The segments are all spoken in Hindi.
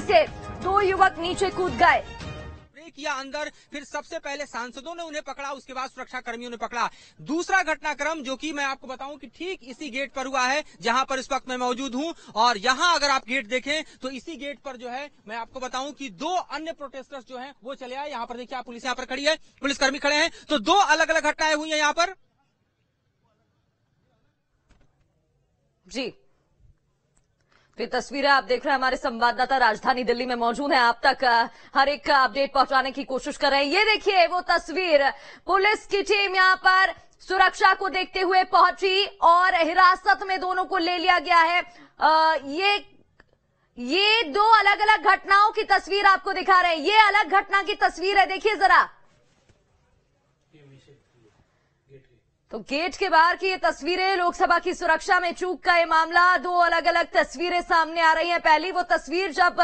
गैलरी से दो युवक नीचे कूद गए। ब्रेक किया अंदर फिर सबसे पहले सांसदों ने उन्हें पकड़ा उसके बाद सुरक्षा कर्मियों ने पकड़ा। दूसरा घटनाक्रम जो कि मैं आपको बताऊँ कि ठीक इसी गेट पर हुआ है जहाँ पर इस वक्त मैं मौजूद हूँ। और यहाँ अगर आप गेट देखें तो इसी गेट पर जो है मैं आपको बताऊँ कि दो अन्य प्रोटेस्टर्स जो हैं वो चले आए। यहाँ पर देखिए आप पुलिस यहाँ पर खड़ी है पुलिसकर्मी खड़े हैं। तो दो अलग अलग घटनाएँ हुई है यहाँ पर। जी। तो तस्वीरें आप देख रहे हैं हमारे संवाददाता राजधानी दिल्ली में मौजूद हैं। आप तक हर एक अपडेट पहुँचाने की कोशिश कर रहे हैं। ये देखिए वो तस्वीर पुलिस की टीम यहाँ पर सुरक्षा को देखते हुए पहुँची और हिरासत में दोनों को ले लिया गया है। अ, ये ये दो अलग अलग घटनाओं की तस्वीर आपको दिखा रहे हैं। ये अलग घटना की तस्वीर है देखिए जरा। तो गेट के बाहर की ये तस्वीरें लोकसभा की सुरक्षा में चूक का ये मामला, दो अलग अलग तस्वीरें सामने आ रही हैं। पहली वो तस्वीर जब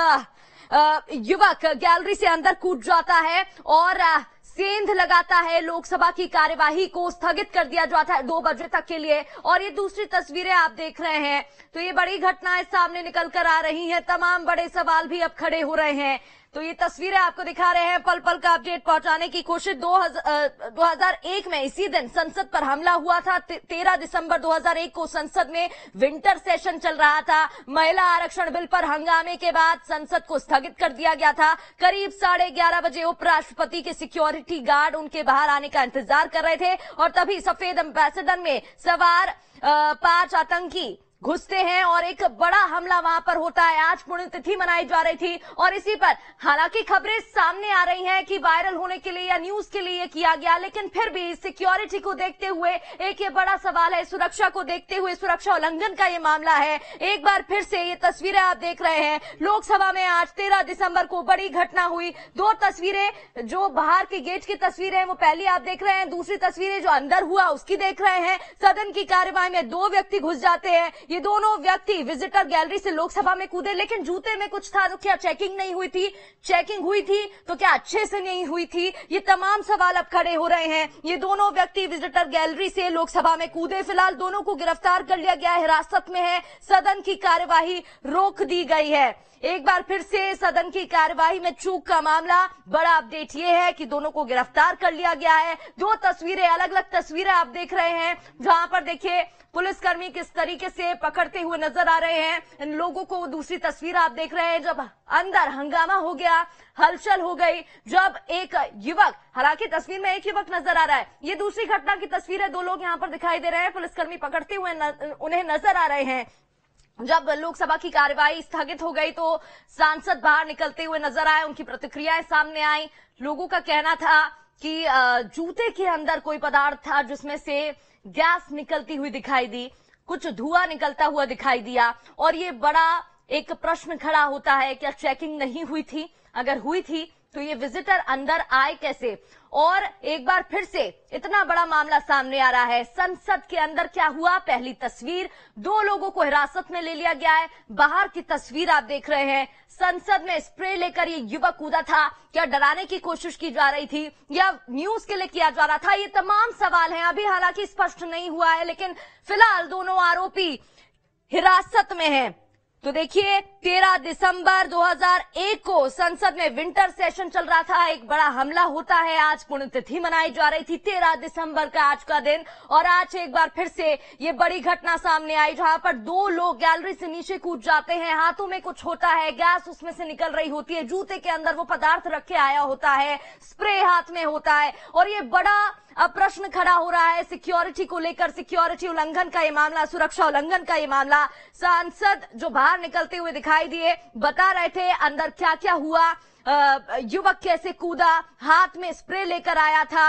युवक गैलरी से अंदर कूद जाता है और सेंध लगाता है, लोकसभा की कार्यवाही को स्थगित कर दिया जाता है दो बजे तक के लिए। और ये दूसरी तस्वीरें आप देख रहे हैं। तो ये बड़ी घटनाएँ सामने निकल कर आ रही हैं। तमाम बड़े सवाल भी अब खड़े हो रहे हैं। तो ये तस्वीरें आपको दिखा रहे हैं पल पल का अपडेट पहुँचाने की कोशिश। दो हज़ार एक में इसी दिन संसद पर हमला हुआ था। तेरह दिसंबर 2001 को संसद में विंटर सेशन चल रहा था। महिला आरक्षण बिल पर हंगामे के बाद संसद को स्थगित कर दिया गया था। करीब साढ़े ग्यारह बजे उपराष्ट्रपति के सिक्योरिटी गार्ड उनके बाहर आने का इंतज़ार कर रहे थे और तभी सफ़ेद एम्बेसडर में सवार पाँच आतंकी घुसते हैं और एक बड़ा हमला वहाँ पर होता है। आज पुण्यतिथि मनाई जा रही थी और इसी पर हालाँकि खबरें सामने आ रही हैं कि वायरल होने के लिए या न्यूज़ के लिए किया गया, लेकिन फिर भी सिक्योरिटी को देखते हुए एक ये बड़ा सवाल है, सुरक्षा को देखते हुए सुरक्षा उल्लंघन का ये मामला है। एक बार फिर से ये तस्वीरें आप देख रहे हैं। लोकसभा में आज तेरह दिसंबर को बड़ी घटना हुई। दो तस्वीरें, जो बाहर के गेट की तस्वीरें हैं, वो पहली आप देख रहे हैं, दूसरी तस्वीरें जो अंदर हुआ, उसकी देख रहे हैं। सदन की कार्यवाही में दो व्यक्ति घुस जाते हैं। ये दोनों व्यक्ति विजिटर गैलरी से लोकसभा में कूदे, लेकिन जूते में कुछ था तो क्या चेकिंग नहीं हुई थी। चेकिंग हुई थी तो क्या अच्छे से नहीं हुई थी? ये तमाम सवाल अब खड़े हो रहे हैं। ये दोनों व्यक्ति विजिटर गैलरी से लोकसभा में कूदे। फ़िलहाल दोनों को गिरफ़्तार कर लिया गया हिरासत में है। सदन की कार्यवाही रोक दी गई है। एक बार फिर से सदन की कार्यवाही में चूक का मामला। बड़ा अपडेट ये है कि दोनों को गिरफ़्तार कर लिया गया है। दो तस्वीरें अलग अलग तस्वीरें आप देख रहे हैं। जहाँ पर देखिए पुलिसकर्मी किस तरीके से पकड़ते हुए नज़र आ रहे हैं। इन लोगों को दूसरी तस्वीर आप देख रहे हैं जब अंदर हंगामा हो गया हलचल हो गई जब एक युवक हालाँकि तस्वीर में एक युवक नज़र आ रहा है। ये दूसरी घटना की तस्वीर है दो लोग यहाँ पर दिखाई दे रहे हैं। पुलिसकर्मी पकड़ते हुए न, उन्हें नज़र आ रहे हैं। जब लोकसभा की कार्यवाही स्थगित हो गई तो सांसद बाहर निकलते हुए नज़र आए, उनकी प्रतिक्रियाएँ सामने आई। लोगों का कहना था कि जूते के अंदर कोई पदार्थ था जिसमें से गैस निकलती हुई दिखाई दी, कुछ धुआँ निकलता हुआ दिखाई दिया, और ये बड़ा एक प्रश्न खड़ा होता है, क्या चेकिंग नहीं हुई थी? अगर हुई थी तो ये विजिटर अंदर आए कैसे? और एक बार फिर से इतना बड़ा मामला सामने आ रहा है। संसद के अंदर क्या हुआ? पहली तस्वीर। दो लोगों को हिरासत में ले लिया गया है। बाहर की तस्वीर आप देख रहे हैं। संसद में स्प्रे लेकर ये युवक कूदा था। क्या डराने की कोशिश की जा रही थी? या न्यूज़ के लिए किया जा रहा था? ये तमाम सवाल हैं। अभी हालाँकि स्पष्ट नहीं हुआ है, लेकिन फ़िलहाल दोनों आरोपी हिरासत में हैं। तो देखिए 13 दिसंबर 2001 को संसद में विंटर सेशन चल रहा था। एक बड़ा हमला होता है। आज पुण्यतिथि मनाई जा रही थी। 13 दिसंबर का आज का दिन। और आज एक बार फिर से ये बड़ी घटना सामने आई, जहाँ पर दो लोग गैलरी से नीचे कूद जाते हैं। हाथों में कुछ होता है। गैस उसमें से निकल रही होती है। जूते के अंदर वो पदार्थ रखे आया होता है। स्प्रे हाथ में होता है। और ये बड़ा प्रश्न खड़ा हो रहा है सिक्योरिटी को लेकर। सिक्योरिटी उल्लंघन का ये मामला, सुरक्षा उल्लंघन का ये मामला। सांसद जो बाहर निकलते हुए दिखाई दिए, बता रहे थे अंदर क्या क्या हुआ युवक कैसे कूदा, हाथ में स्प्रे लेकर आया था।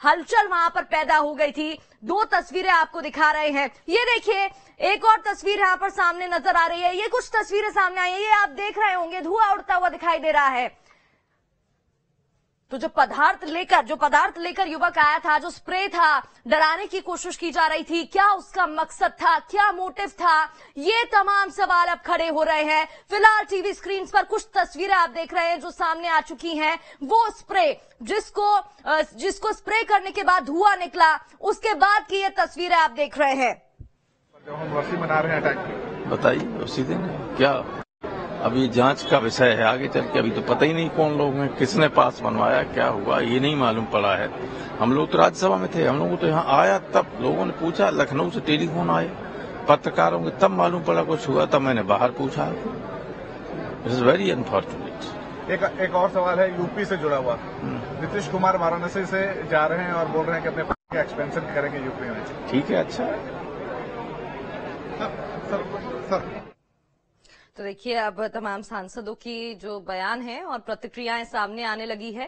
हलचल वहाँ पर पैदा हो गई थी। दो तस्वीरें आपको दिखा रहे हैं। ये देखिए, एक और तस्वीर यहाँ पर सामने नज़र आ रही है। ये कुछ तस्वीरें सामने आई है, ये आप देख रहे होंगे। धुआँ उड़ता हुआ दिखाई दे रहा है। तो जो पदार्थ लेकर जो पदार्थ लेकर युवक आया था जो स्प्रे था डराने की कोशिश की जा रही थी क्या उसका मकसद था क्या मोटिव था ये तमाम सवाल अब खड़े हो रहे हैं। फ़िलहाल टीवी स्क्रीन पर कुछ तस्वीरें आप देख रहे हैं जो सामने आ चुकी हैं। वो स्प्रे जिसको जिसको स्प्रे करने के बाद धुआँ निकला उसके बाद की ये तस्वीरें आप देख रहे हैं। जब हम वर्षी मना रहे हैं अटैक बताइए उसी दिन? क्या? अब ये जाँच का विषय है आगे चल के अभी तो पता ही नहीं कौन लोग हैं किसने पास बनवाया क्या हुआ ये नहीं मालूम पड़ा है। हम लोग तो राज्यसभा में थे हम लोगों को तो यहाँ आया तब लोगों ने पूछा लखनऊ से टेलीफोन आए पत्रकारों को तब मालूम पड़ा कुछ हुआ तब मैंने बाहर पूछा। इट इज़ वेरी अनफॉर्चुनेट एक एक और सवाल है यूपी से जुड़ा हुआ। नीतीश कुमार वाराणसी से जा रहे हैं और बोल रहे हैं कि अपने पार्टी का एक्सपेंशन करेंगे यूपी में। ठीक है अच्छा। Sir sir. तो देखिए, अब तमाम सांसदों की जो बयान है और प्रतिक्रियाएँ सामने आने लगी है।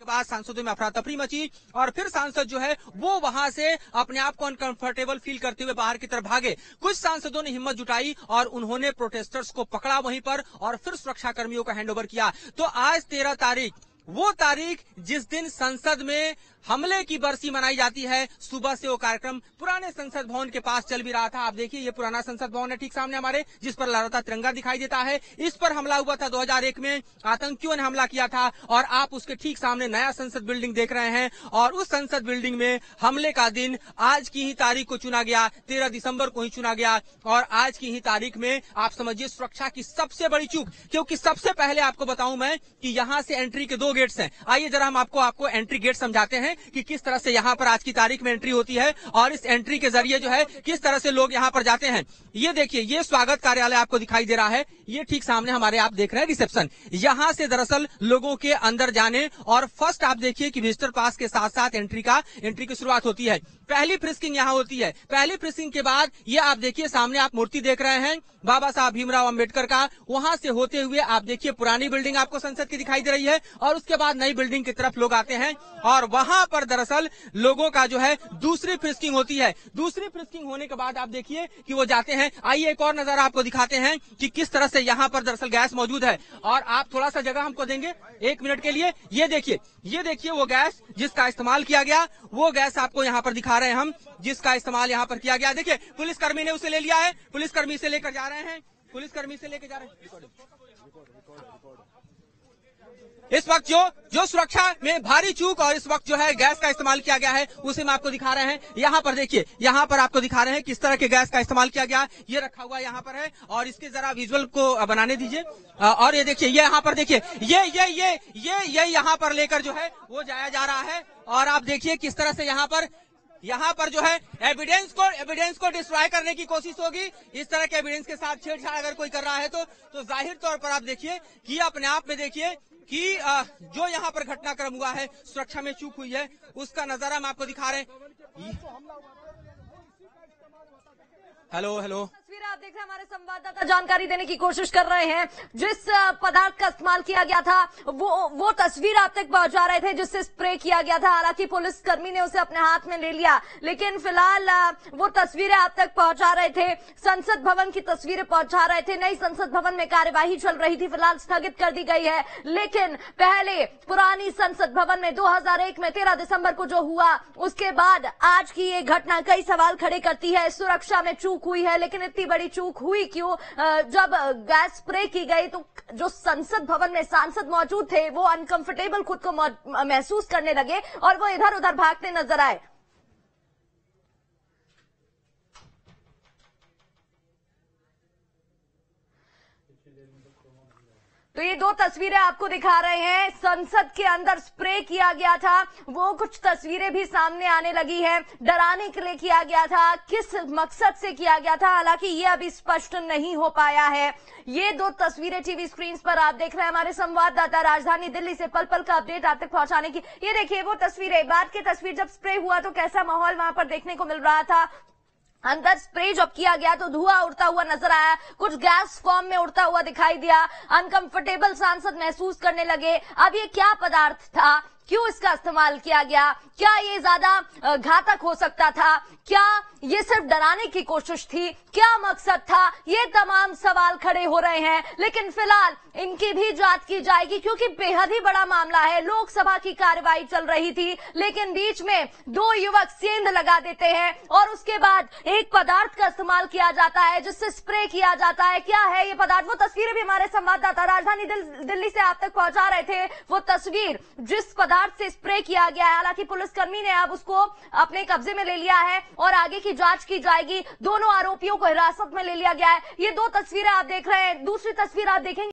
के बाद सांसदों में अफरा तफरी मची और फिर सांसद जो है, वो वहाँ से अपने आप को अनकंफर्टेबल फील करते हुए बाहर की तरफ़ भागे। कुछ सांसदों ने हिम्मत जुटाई और उन्होंने प्रोटेस्टर्स को पकड़ा वहीं पर और फिर सुरक्षा कर्मियों का हैंडओवर किया। तो आज तेरह तारीख, वो तारीख जिस दिन संसद में हमले की बरसी मनाई जाती है। सुबह से वो कार्यक्रम पुराने संसद भवन के पास चल भी रहा था। आप देखिए, ये पुराना संसद भवन है ठीक सामने हमारे, जिस पर लहराता तिरंगा दिखाई देता है। इस पर हमला हुआ था 2001 में। आतंकियों ने हमला किया था और आप उसके ठीक सामने नया संसद बिल्डिंग देख रहे हैं और उस संसद बिल्डिंग में हमले का दिन आज की ही तारीख को चुना गया। तेरह दिसंबर को ही चुना गया और आज की ही तारीख में आप समझिए सुरक्षा की सबसे बड़ी चूक, क्योंकि सबसे पहले आपको बताऊँ मैं कि यहाँ से एंट्री के दो गेट्स हैं। आइए जरा हम आपको आपको एंट्री गेट समझाते हैं। कि किस तरह से यहाँ पर आज की तारीख में एंट्री होती है और इस एंट्री के ज़रिए जो है किस तरह से लोग यहाँ पर जाते हैं। ये देखिए, ये स्वागत कार्यालय आपको दिखाई दे रहा है। ये ठीक सामने हमारे आप देख रहे हैं रिसेप्शन। यहाँ से दरअसल लोगों के अंदर जाने और फ़र्स्ट आप देखिए कि विजिटर पास के साथ साथ एंट्री का एंट्री की शुरुआत होती है। पहली फ्रिस्किंग यहाँ होती है। पहली फ्रिस्किंग के बाद ये आप देखिए सामने आप मूर्ति देख रहे हैं, बाबा साहब भीमराव अंबेडकर का। वहाँ से होते हुए आप देखिए पुरानी बिल्डिंग आपको संसद की दिखाई दे रही है और उसके बाद नई बिल्डिंग की तरफ़ लोग आते हैं और वहाँ पर दरअसल लोगों का जो है दूसरी फ्रिस्किंग होती है। दूसरी फ्रिस्किंग होने के बाद आप देखिए कि वो जाते हैं। आइए एक और नज़ारा आपको दिखाते हैं कि किस तरह से यहाँ पर दरअसल गैस मौजूद है। और आप थोड़ा सा जगह हमको देंगे एक मिनट के लिए। ये देखिए ये देखिए वो गैस जिसका इस्तेमाल किया गया, वो गैस आपको यहाँ पर दिखा रहे हैं हम, जिसका इस्तेमाल यहाँ पर किया गया। देखिए, पुलिसकर्मी ने उसे ले लिया है। पुलिसकर्मी से लेकर जा रहे हैं। पुलिसकर्मी से लेकर जा रहे हैं। इस वक्त जो जो सुरक्षा में भारी चूक और इस वक्त जो है गैस का इस्तेमाल किया गया है, उसे हम आपको दिखा रहे हैं। यहाँ पर देखिए, यहाँ पर आपको दिखा रहे हैं किस तरह के गैस का इस्तेमाल किया गया। ये रखा हुआ यहाँ पर है और इसके जरा विजुअल को बनाने दीजिए। और ये देखिए, ये यहाँ पर देखिए, ये ये ये ये ये यहाँ पर लेकर जो है वो जाया जा रहा है। और आप देखिए किस तरह से यहाँ पर यहाँ पर जो है एविडेंस को एविडेंस को डिस्ट्रॉय करने की कोशिश होगी। इस तरह के एविडेंस के साथ छेड़छाड़ अगर कोई कर रहा है तो तो ज़ाहिर तौर पर आप देखिए कि अपने आप में देखिए कि जो यहाँ पर घटनाक्रम हुआ है सुरक्षा में चूक हुई है उसका नज़ारा हम आपको दिखा रहे हैं। Hello hello. तस्वीर आप देख रहे हैं, हमारे संवाददाता जानकारी देने की कोशिश कर रहे हैं। जिस पदार्थ का इस्तेमाल किया गया था, वो वो तस्वीर आप तक पहुँचा रहे थे, जिससे स्प्रे किया गया था। हालाँकि पुलिस कर्मी ने उसे अपने हाथ में ले लिया, लेकिन फ़िलहाल वो तस्वीरें आप तक पहुँचा रहे थे। संसद भवन की तस्वीरें पहुँचा रहे थे। नई संसद भवन में कार्यवाही चल रही थी, फ़िलहाल स्थगित कर दी गई है। लेकिन पहले पुरानी संसद भवन में दो हज़ार एक में तेरह दिसंबर को जो हुआ, उसके बाद आज की ये घटना कई सवाल खड़े करती है। सुरक्षा में चूक हुई है, लेकिन इतनी बड़ी चूक हुई क्यों? जब गैस स्प्रे की गई तो जो संसद भवन में सांसद मौजूद थे, वो अनकंफर्टेबल खुद को महसूस करने लगे और वो इधर उधर भागते नज़र आए। तो ये दो तस्वीरें आपको दिखा रहे हैं। संसद के अंदर स्प्रे किया गया था। वो कुछ तस्वीरें भी सामने आने लगी है। डराने के लिए किया गया था। किस मकसद से किया गया था? हालाँकि ये अभी स्पष्ट नहीं हो पाया है। ये दो तस्वीरें टीवी स्क्रीन पर आप देख रहे हैं। हमारे संवाददाता राजधानी दिल्ली से पल पल का अपडेट आप तक पहुँचाने की। ये देखिए, वो तस्वीरें बाद की तस्वीर जब स्प्रे हुआ तो कैसा माहौल वहाँ पर देखने को मिल रहा था। अंदर स्प्रे जब किया गया तो धुआँ उड़ता हुआ नज़र आया। कुछ गैस फॉर्म में उड़ता हुआ दिखाई दिया। अनकंफर्टेबल सांसद महसूस करने लगे। अब ये क्या पदार्थ था? क्यों इसका इस्तेमाल किया गया? क्या ये ज़्यादा घातक हो सकता था? क्या ये सिर्फ़ डराने की कोशिश थी? क्या मकसद था? ये तमाम सवाल खड़े हो रहे हैं। लेकिन फ़िलहाल इनकी भी जाँच की जाएगी क्योंकि बेहद ही बड़ा मामला है। लोकसभा की कार्रवाई चल रही थी लेकिन बीच में दो युवक सेंध लगा देते हैं और उसके बाद एक पदार्थ का इस्तेमाल किया जाता है जिससे स्प्रे किया जाता है। क्या है ये पदार्थ? वो तस्वीरें भी हमारे संवाददाता राजधानी दिल, दिल्ली से आप तक पहुँचा रहे थे। वो तस्वीर जिस पदार्थ पदार्थ से स्प्रे किया गया है। हालाँकि पुलिसकर्मी ने अब उसको अपने कब्जे में ले लिया है और आगे की जाँच की जाएगी। दोनों आरोपियों को हिरासत में ले लिया गया है। ये दो तस्वीरें आप देख रहे हैं। दूसरी तस्वीर आप देखेंगे।